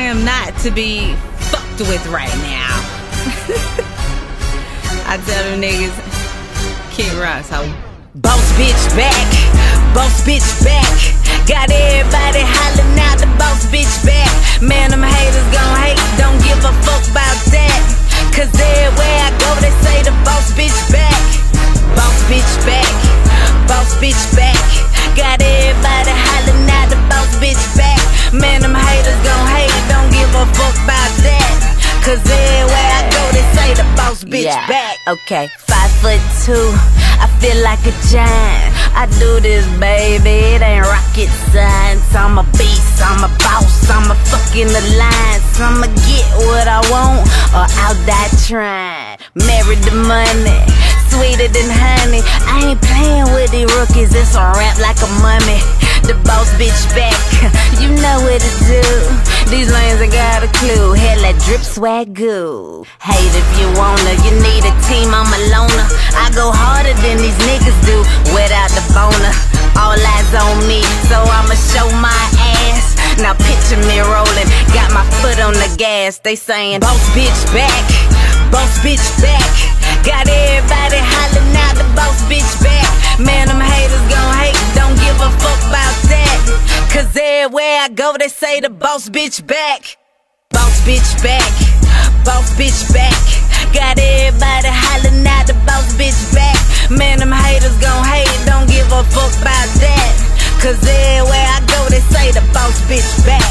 am not to be fucked with right now. I tell them niggas, Kid Rocks, how boss bitch back, boss bitch back. Got everybody hollering out the boss bitch back. Man, them haters gon' hate, don't give a fuck about that. Cause everywhere I go, they say the boss bitch back. Boss bitch back, boss bitch back. Bitch Yeah. back. Okay, five foot two. I feel like a giant. I do this, baby. It ain't rocket science. I'm a beast. I'm a boss. I'm a fucking alliance. I'ma get what I want or I'll die trying. Married the money, sweeter than honey. I ain't playing with these rookies. It's a rap like a mummy. The boss bitch back. These lanes ain't got a clue. Hella drip swag goo. Hate if you wanna, you need a team, I'm a loner. I go harder than these niggas do without the boner. All eyes on me, so I'ma show my ass. Now picture me rolling, got my foot on the gas. They saying, Boss bitch back, boss bitch back. Got everybody hollering Everywhere I go, they say the boss bitch back. Boss bitch back. Boss bitch back. Got everybody hollering out the boss bitch back. Man, them haters gon' hate, don't give a fuck about that. Cause everywhere I go, they say the boss bitch back.